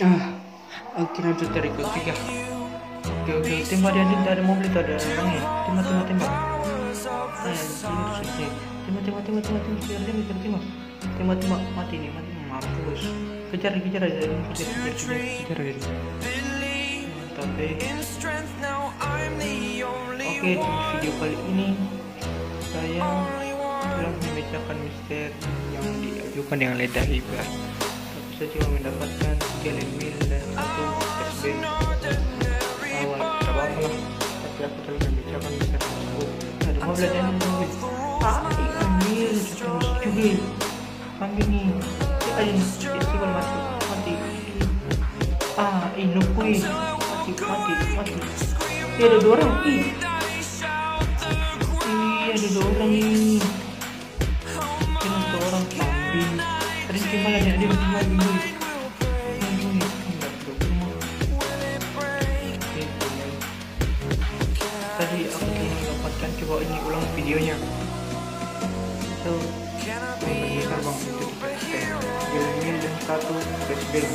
Ah, akhirnya itu dari ketiga. Oke oke, tembak dia ada ada mobil itu ada orangnya. Tembak tembak tembak. Eh, ini sudah. Tembak tembak tembak tembak tembak kejar tembak kejar tembak. Tembak tembak mati nih mati mampus. Kejar kejar aja kejar kejar kejar kejar aja. Tapi Oke di video kali ini saya telah membacakan misteri yang diajukan dengan lidah ibar tapi saya cuma mendapatkan membacakan misteri tersebut ada mau belajar mobil ah ambil terus juga ambil nih ya aja ya sih kalau mati mati ah ini kui mati mati mati ya ada dua orang ih Iya ada dua orang nih Mungkin satu orang kambing Tadi cuma ada dia berdua dulu Tadi aku telah mendapatkan coba ini ulang videonya. So bang itu. Gilmil dan satu flashbang